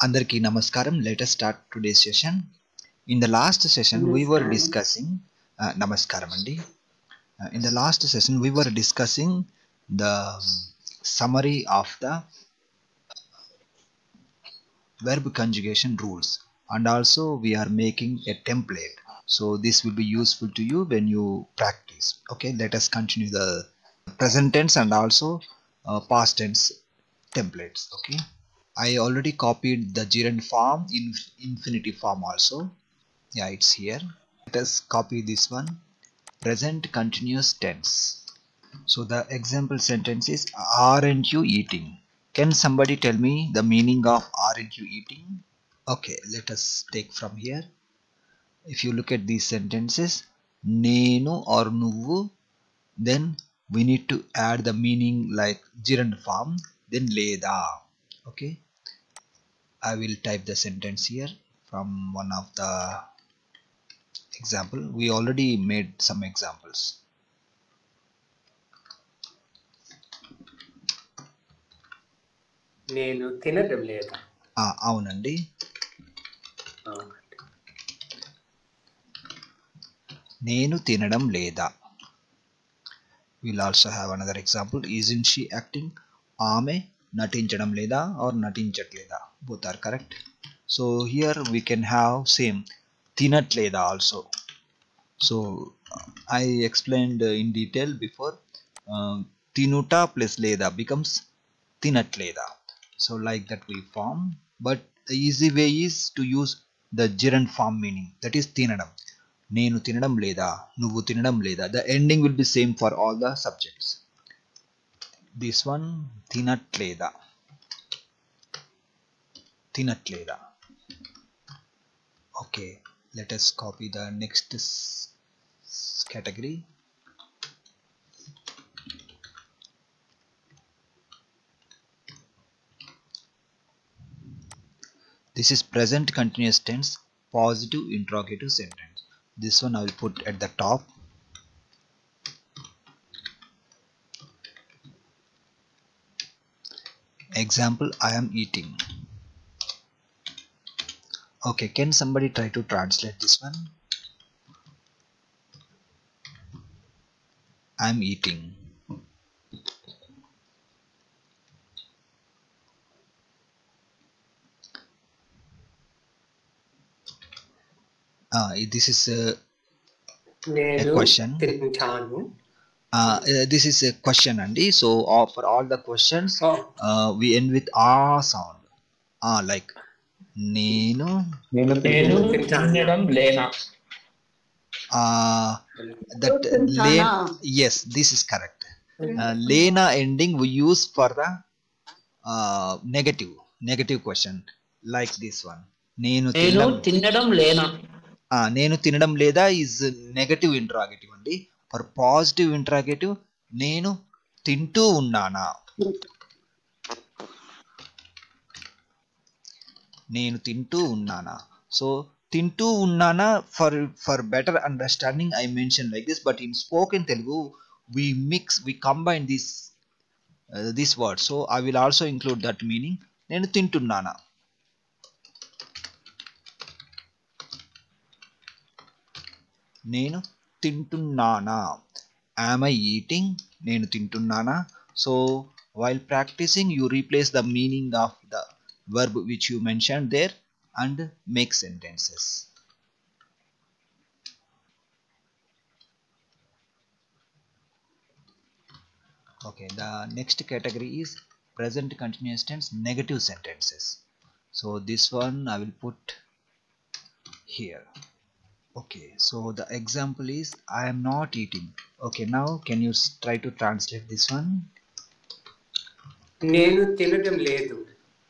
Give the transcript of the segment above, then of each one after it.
అందరికీ నమస్కారం let us start today's session in the last session we were నమస్కారం. discussing uh, నమస్కారం అండి Uh, in the last session we were discussing the summary of the verb conjugation rules and also we are making a template so this will be useful to you when you practice okay let us continue the present tense and also uh, past tense templates okay I already copied the gerund form in infinitive form also. Yeah it's here. Let us copy this one. Present continuous tense. So the example sentence is aren't you eating. Can somebody tell me the meaning of aren't you eating? Okay let us take from here. If you look at these sentences nenu or nuvu then we need to add the meaning like gerund form then leda. Okay? I will type the sentence here from one of the example we already made some examples నేను తినడం లేదా అవునండి నేను తినడం లేదా will also have another example is in she acting ఆమె నటించడం లేదా or నటించట్లేదా both are correct so here we can have same తినట్లేదా also so I explained in detail before తినుట plus లేదా becomes తినట్లేదా so like that we form but easy way is to use the జిరన్ form meaning that is తినడం నేను తినడం లేదా నువ్వు తినడం లేదా the ending will be same for all the subjects this one తినట్లేదా తినట్లేదా okay let us copy the next category this is present continuous tense positive interrogative sentence this one i will put at the top example i am eating okay can somebody try to translate this one? I'm eating. Uh, this is a, a question. Uh, uh, this is a question Andy. So uh, for all the questions oh. uh, we end with ah sound. Ah like నేను నేను లేనా? That లేన్ yes this is correct లేనా ending we use for the negative negative question like this one నేను తినడం లేనా? నేను తినడం లేదా ఇస్ నెగటివ్ ఇంట్రాగేటివ్ అండి. ఫర్ పాజిటివ్ ఇంట్రాగేటివ్ నేను తింటూ ఉన్నానా? నేను తింటూ ఉన్నానా సో తింటూ ఉన్నానా for for better understanding I mention like this but in spoken Telugu we mix we combine this this word so I will also include that meaning నేను తింటున్నానా నేను తింటున్నానా యామ్ ఐ ఈటింగ్ నేను తింటున్నానా so while practising you replace the meaning of the verb which you mention there and make sentences okay the next category is present continuous tense negative sentences so this one i will put here okay so the example is i am not eating okay now can you s- try to translate this one నేను తినడం లేదు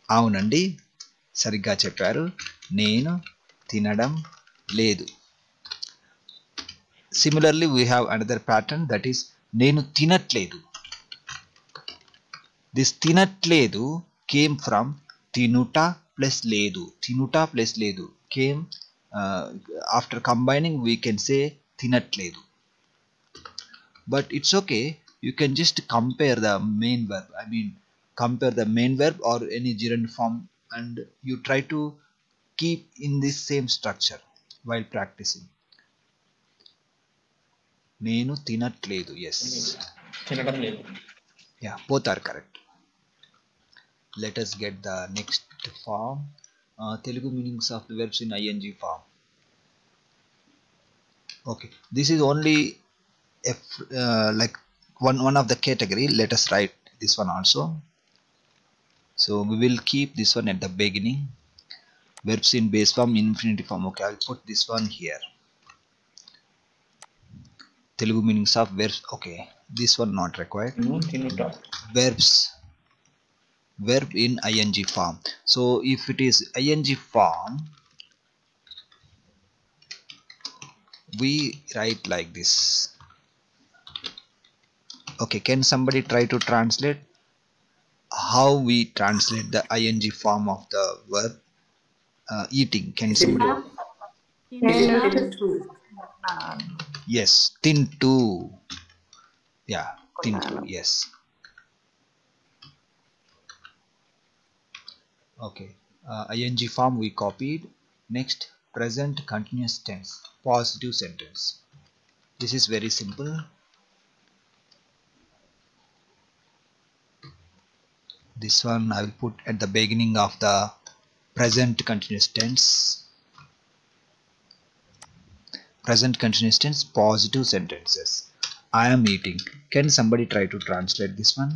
అవునండి సరిగ్గా చెప్పారు. నేను తినడం లేదు. Similarly we have another pattern that is నేను తినట్లేదు. దిస్ తినట్లేదు కేమ్ ఫ్రమ్ తినుట ప్లస్ లేదు. తినుట ప్లస్ లేదు came after combining we can say తినట్లేదు. But it's okay you can just compare the main verb I mean compare the main verb or any gerund form and you try to keep in this same structure while practicing నేను తినట్లేదు yes తినడం లేదు yeah both are correct let us get the next form uh, telugu meanings of the verbs in ing form okay this is only a f- uh, like one one of the category let us write this one also so we will keep this one at the beginning. Verbs in base form infinitive form. Okay i'll put this one here. Telugu meanings of verbs. Okay this one not required. Verbs. Verb in ing form. So if it is ing form we write like this. Okay can somebody try to translate? How we translate the ing form of the verb uh, eating. Can somebody తింటూ yes tintu yeah tintu yes. Okay uh, ing form we copied. Next present continuous tense. Positive sentence. This is very simple this one i will put at the beginning of the present continuous tense present continuous tense positive sentences i am eating can somebody try to translate this one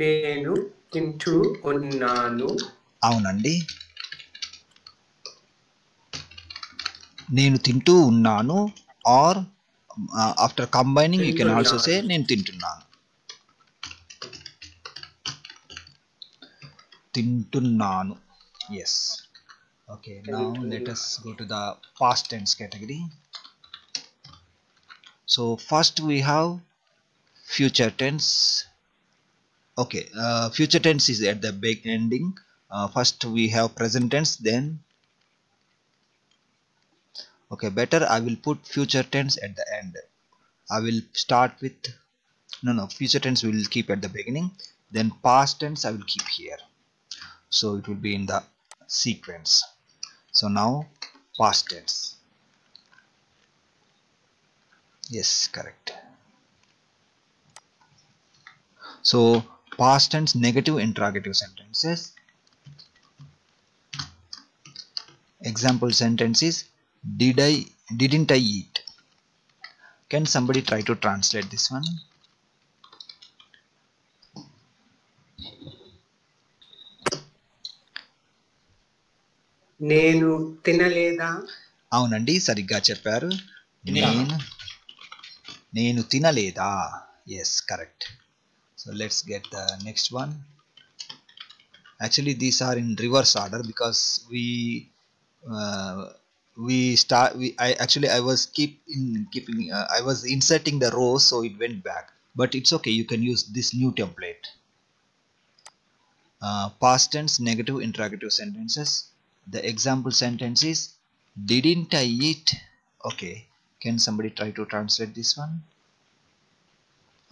నేను తింటూ ఉన్నాను అవునండి నేను తింటూ ఉన్నాను or after combining you can also say నేను తింటున్నాను తింటున్నాను yes okay now let us go to the past tense category so first we have future tense okay uh, future tense is at the big ending uh, first we have present tense then okay better i will put future tense at the end. I will start with no no future tense will keep at the beginning. Then past tense i will keep here. So it will be in the sequence. So now past tense. Yes correct. So past tense negative interrogative sentences. Example sentence is did i didn't i eat can somebody try to translate this one నేను తినలేదా అవునండి సరిగ్గా చెప్పారు తిన్నాను. నేను నేను తినలేదా yes correct so let's get the next one actually these are in reverse order because we we start we i actually i was keep in keeping uh, i was inserting the rows so it went back. But it's okay you can use this new template. Uh, past tense negative interrogative sentences. The example sentence is didn't i eat? Okay can somebody try to translate this one?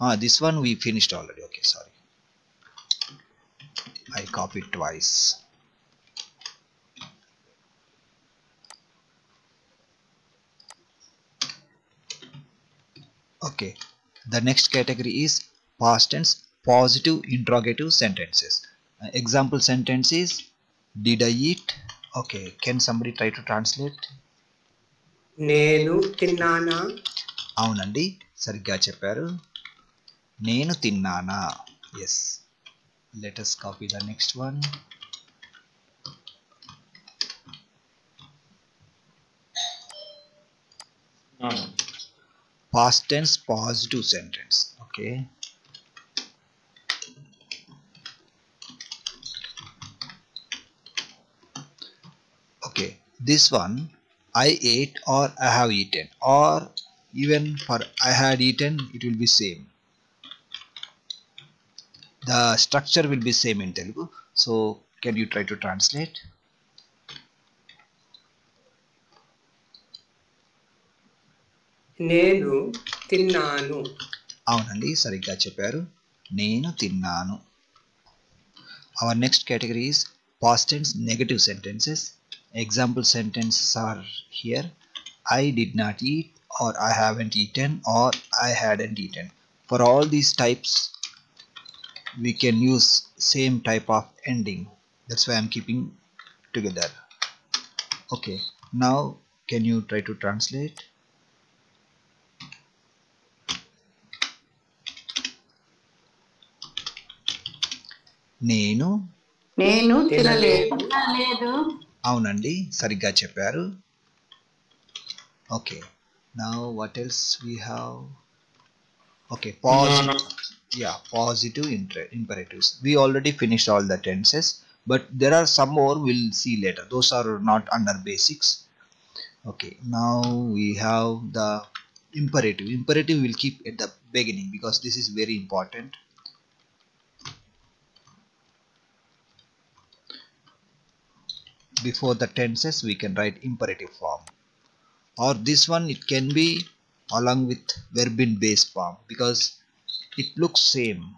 Ah this one we finished already. Okay sorry. I copied twice okay the next category is past tense positive interrogative sentences Uh, example sentence is did i eat okay can somebody try to translate నేను తిన్నానా అవునండి సరిగ్గా చెప్పారు నేను తిన్నానా yes let us copy the next one past tense positive sentence. Okay. Okay. This one i ate or i have eaten. Or even for i had eaten it will be same. The structure will be same in telugu. So can you try to translate నేను తిన్నాను అవునండి సరిగ్గా చెప్పారు నేను తిన్నాను our next category is past tense negative sentences example sentences are here I did not eat or I haven't eaten or I hadn't eaten for all these types we can use same type of ending that's why i'm keeping together okay now can you try to translate నేను నేను తినలేదు. తినలేదు అవునండి సరిగ్గా చెప్పారు okay now what else we have okay positive yeah positive inter- imperatives we already finished all the tenses but there are some more we'll see later those are not under basics okay now we have the imperative imperative will keep at the beginning because this is very important Before the tenses we can write imperative form. Or this one it can be along with verb in base form because it looks same.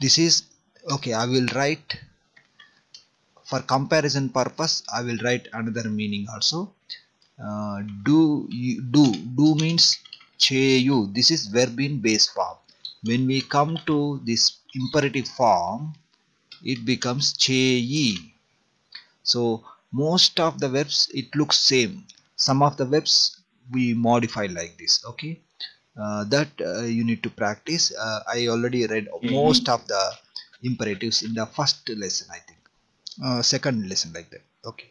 This is okay i will write for comparison purpose i will write another meaning also. Uh, do you do do means cheyu this is verb in base form. When we come to this imperative form it becomes cheyi. So most of the verbs it looks same. Some of the verbs we modify like this okay? Uh, that uh, you need to practice. Uh, i already read most of the imperatives in the first lesson i think. Uh, second lesson like that okay?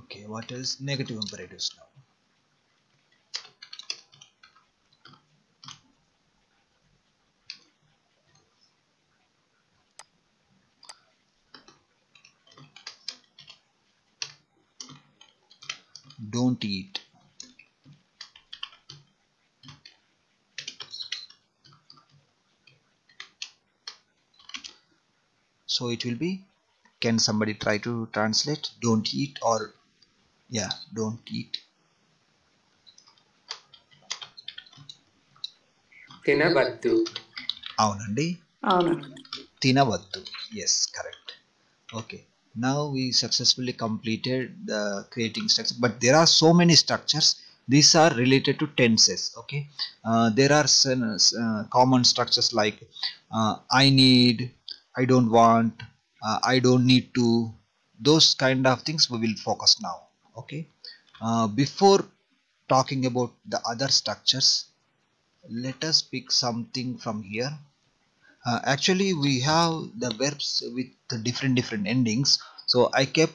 Okay what else? Negative imperatives now don't eat so it will be can somebody try to translate don't eat or yeah don't eat తినవద్దు అవునండి అవును తినవద్దు yes correct okay now we successfully completed the creating structure. But there are so many structures. These are related to tenses okay? Uh, there are some, uh, common structures like uh, i need i don't want uh, i don't need to. Those kind of things we will focus now okay? Uh, before talking about the other structures let us pick something from here uh, actually we have the verbs with the different different endings. So i kept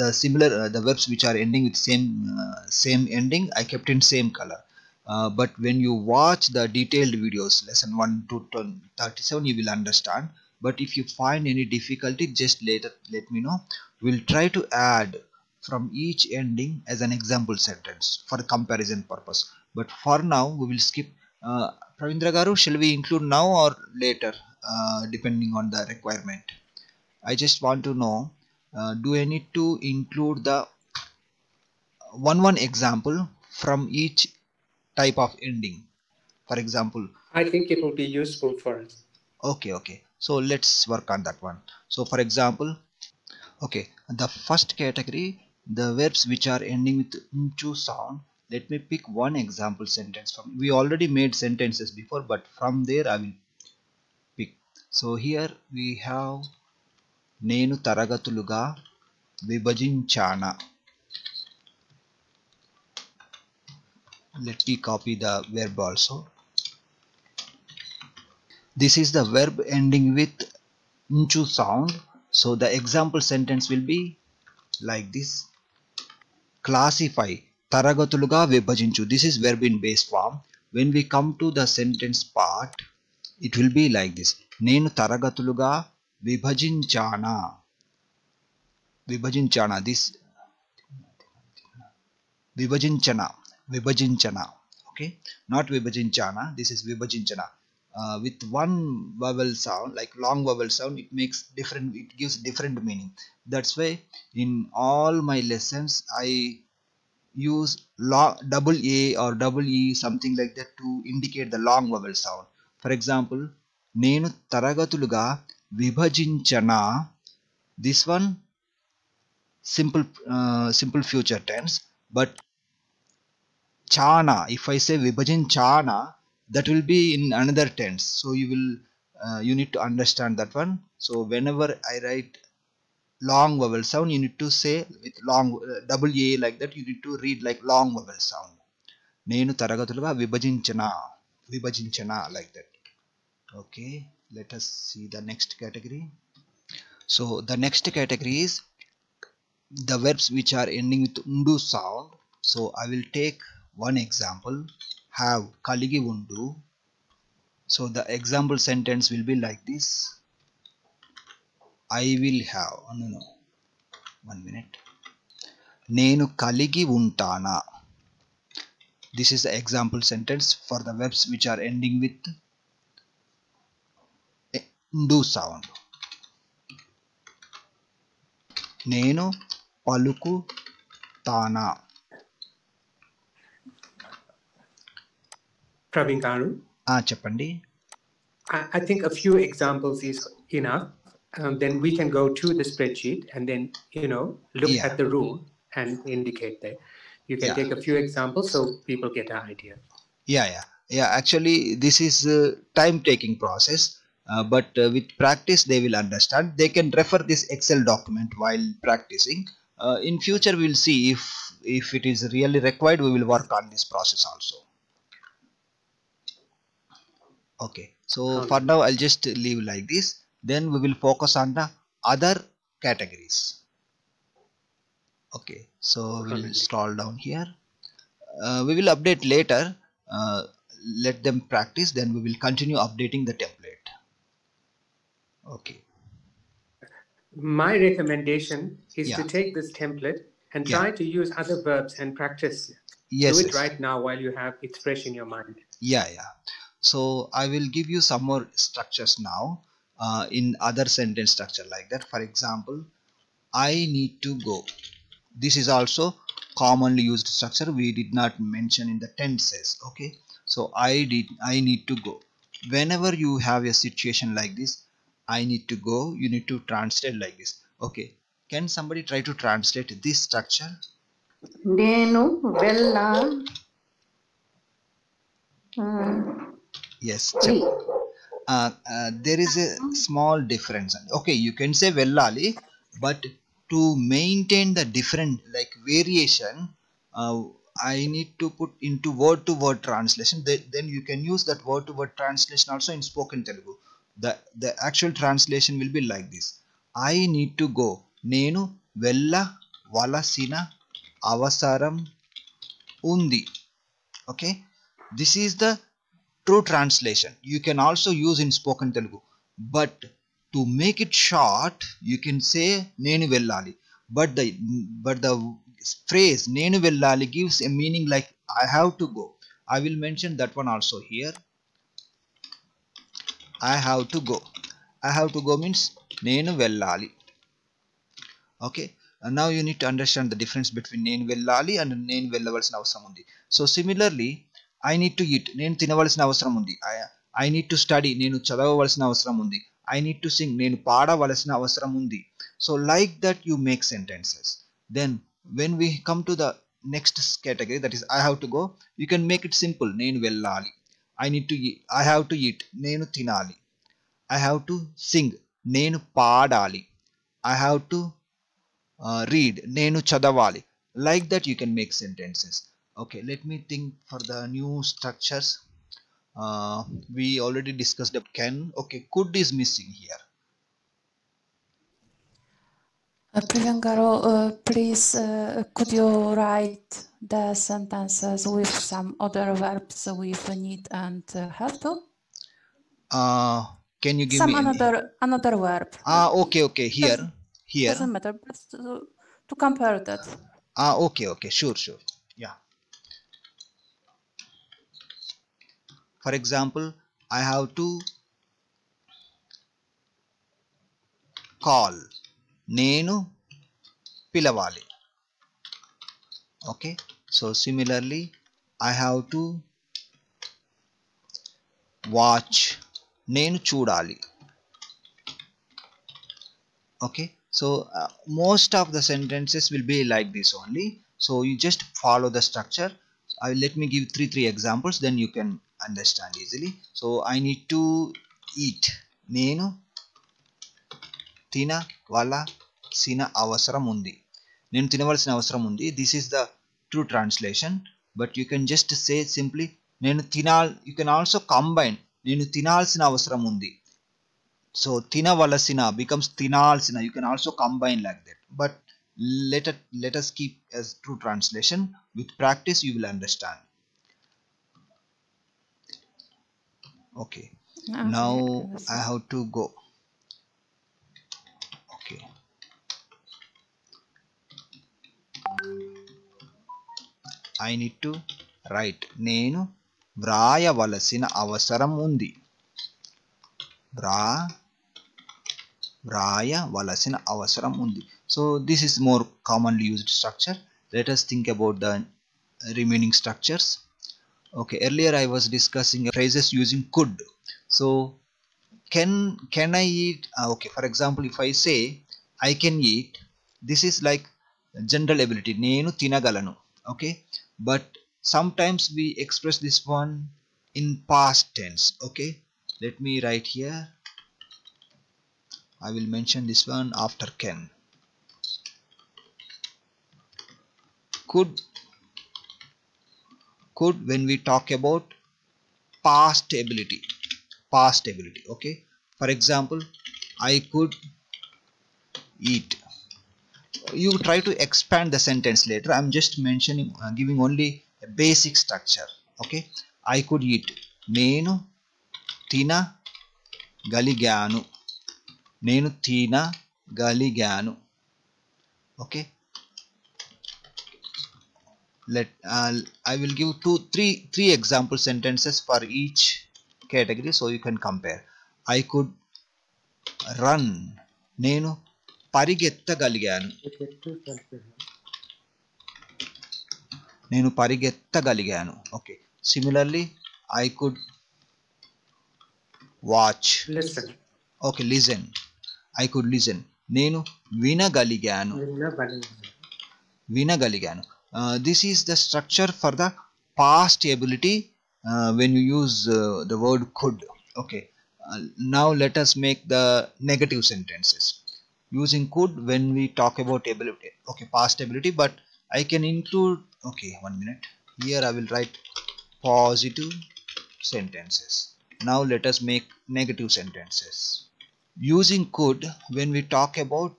the similar uh, the verbs which are ending with same uh, same ending i kept in same color. Uh, but when you watch the detailed videos lesson 1 to 37 you will understand. But if you find any difficulty just later let me know. We'll try to add from each ending as an example sentence for comparison purpose. But for now we will skip uh, Pravindra Garu, shall we include now or later, uh, depending on the requirement? I just want to know, uh, do I need to include the one one example from each type of ending? For example, I think it will be useful for us. okay, okay. So let's work on that one. So for example, okay, the first category, the verbs which are ending with nchu sound Let me pick one example sentence from. We already made sentences before, but from there I will pick. So here we have నేను తరగతులుగా విభజించాన let me copy the verb also this is the verb ending with nchu sound so the example sentence will be like this classify తరగతులుగా విభజించు this is verb in base form when we come to the sentence part it will be like this నేను తరగతులుగా విభజించానా విభజించానా this విభజించన విభజించన okay not విభజించానా this is విభజించన uh, with one vowel sound like long vowel sound it makes different it gives different meaning that's why in all my lessons i use long, double a or double e something like that to indicate the long vowel sound for example నేను తరగతులుగా విభజించనా this one simple uh, simple future tense but chana if i say vibhajin chana that will be in another tense so you will uh, you need to understand that one so whenever i write long vowel sound you need to say with long uh, double a like that you need to read like long vowel sound నేను తరగతులుగా విభజించిన విభజించిన like that okay let us see the next category so the next category is the verbs which are ending with undu sound so i will take one example have kaligi undu so the example sentence will be like this I will have Anu one minute నేను కలిగి ఉంటానా? This is the example sentence for the verbs which are ending with do sound నేను పలుకు తానా Praveen Garu. చెప్పండి. I think examples think నా. Um, then we can go to the spreadsheet and then, you know, look Yeah. at the rule and indicate that. You can Yeah. take a few examples so people get an idea. yeah yeah yeah actually this is a time taking process uh, but uh, with practice they will understand they can refer this excel document while practicing uh, in future we'll see if if it is really required we will work on this process also okay so Okay. for now i'll just leave like this then we will focus on the other categories. Okay so we'll scroll down here. Uh, we will update later. Uh, let them practice then we will continue updating the template. Okay. My recommendation is to take this template and Yeah. try to use other verbs and practice. yes, Do it yes. right now while you have it fresh in your mind. yeah yeah. So i will give you some more structures now uh, in other sentence structure like that for example i need to go this is also commonly used structure we did not mention in the tenses okay so i did i need to go whenever you have a situation like this i need to go you need to translate like this okay can somebody try to translate this structure నేను వెళ్ళ yes check. uh, uh, there is a small difference okay you can say vellali but to maintain the different like variation uh, i need to put into word to word translation Th- then you can use that word to word translation also in spoken telugu the the actual translation will be like this i need to go నేను వెళ్ళవలసిన అవసరం ఉంది okay this is the true translation you can also use in spoken telugu but to make it short you can say నేను వెళ్ళాలి but the but the phrase నేను వెళ్ళాలి gives a meaning like i have to go i will mention that one also here i have to go i have to go means నేను వెళ్ళాలి okay and now you need to understand the difference between నేను వెళ్ళాలి and నేను వెళ్ళవలసిన అవసరం ఉంది so similarly I need to eat నేను తినవలసిన అవసరం ఉంది. ఐ నీడ్ టు స్టడీ నేను చదవవలసిన అవసరం ఉంది. ఐ నీడ్ టు సింగ్ నేను పాడవలసిన అవసరం ఉంది. So like that you make sentences then when we come to the next category that is I have to go you can make it simple నేను వెళ్ళాలి. I need to I have to eat నేను తినాలి. I have to sing నేను పాడాలి. I have to read నేను చదవాలి. Like that you can make sentences okay let me think for the new structures. Uh, we already discussed the can. Okay could is missing here. Uh, Priyangaro, uh, please, uh, could you write the sentences with some other verbs with need and uh, have to? uh, can you give some me any- another another verb. ah okay okay. Here here. Doesn't matter, but to, to compare that. ah okay okay. Sure sure. Yeah for example I have to call నేను పిలవాలి okay so similarly I have to watch నేను చూడాలి okay so uh, most of the sentences will be like this only so you just follow the structure I will let me give three three examples then you can understand easily so I need to eat నేను తినవలసిన అవసరం ఉంది నేను తినవలసిన అవసరం ఉంది this is the true translation but you can just say simply నేను తినాల్ you can also combine నేను తినాల్సిన అవసరం ఉంది so తినవలసిన becomes తినాల్సిన you can also combine like that but let it let us keep as true translation with practice you will understand okay, ah, okay. now I have to go. Okay. I need to write నేను వ్రాయవలసిన అవసరం ఉంది. వ్రా వ్రాయవలసిన అవసరం ఉంది. So this is more commonly used structure let us think about the remaining structures okay earlier i was discussing phrases using could. So can can i eat uh, okay for example if i say i can eat this is like general ability nenu tinagalanu okay? But sometimes we express this one in past tense. Okay? Let me write here. I will mention this one after can. Could could when we talk about past ability past ability okay for example I could eat you try to expand the sentence later I'm just mentioning uh, giving only a basic structure okay I could eat నేను తినగలిగాను నేను తినగలిగాను okay let uh, I will give two three three example sentences for each category so you can compare I could run నేను పరిగెత్తగలిగాను నేను పరిగెత్తగలిగాను okay similarly I could watch Listen. Okay listen I could listen నేను వినగలిగాను వినగలిగాను uh, this is the structure for the past ability uh, when you use uh, the word could. Okay. Uh, now let us make the negative sentences. Using could when we talk about ability. Okay past ability but I can include okay one minute. Here I will write positive sentences. Now let us make negative sentences. Using could when we talk about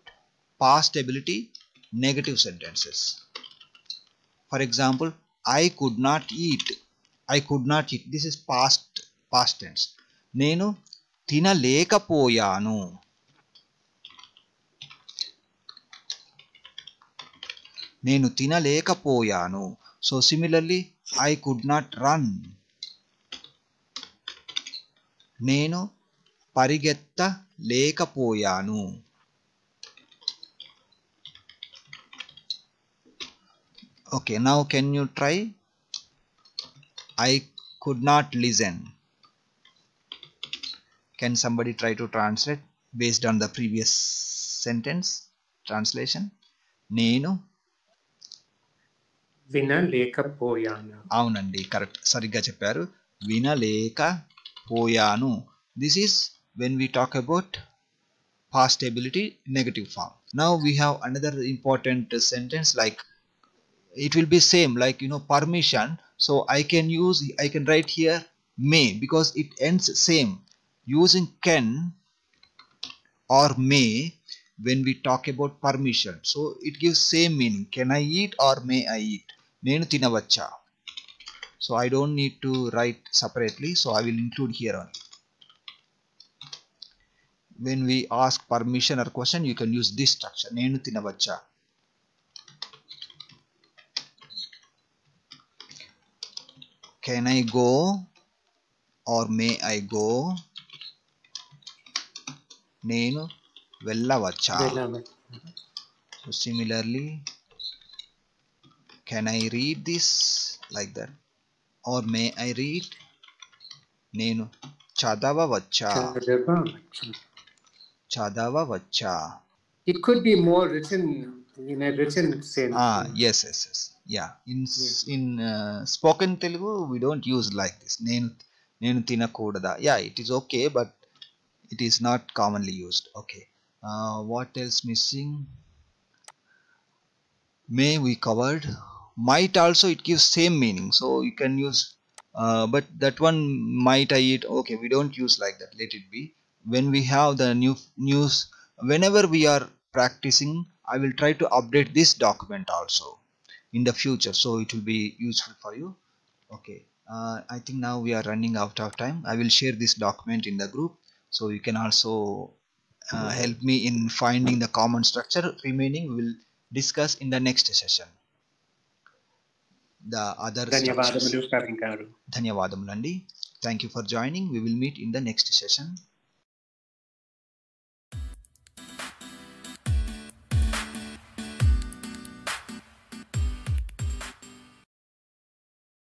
past ability negative sentences. For example i could not eat i could not eat this is past past tense నేను తినలేకపోయాను నేను తినలేకపోయాను so similarly I could not run నేను పరిగెత్తలేకపోయాను okay now can you try i could not listen can somebody try to translate based on the previous sentence translation నేను వినలేకపోయాను అవునండి correct సరిగ్గా చెప్పారు వినలేకపోయాను this is when we talk about past ability negative form now we have another important uh, sentence like it will be same like you know permission so i can use i can write here may because it ends same using can or may when we talk about permission so it gives same meaning can i eat or may i eat నేను తినవచ్చా so i don't need to write separately so i will include here only when we ask permission or question you can use this structure నేను తినవచ్చా can i go are may I go నేను వెళ్ళవచ్చా వెళ్ళాలి. So similarly, can I read this like that? Or may I read? నేను చదవవచ్చా చదవచ్చు. చదవవచ్చా It could be more written in a written sense. Ah yes yes yes. Yeah. In yes. in uh, spoken telugu we don't use like this. Nenu nenu tinakodada yeah it is okay but it is not commonly used. Okay. Uh, what else missing? May we covered? Might also it gives same meaning. So you can use uh, but that one might i eat. Okay we don't use like that. Let it be. When we have the new news whenever we are practicing i will try to update this document also in the future so it will be useful for you okay uh, i think now we are running out of time i will share this document in the group so you can also uh, help me in finding the common structure remaining we will discuss in the next session the other structures ధన్యవాదములు ప్రవీణ్ గారు ధన్యవాదములండి thank you for joining we will meet in the next session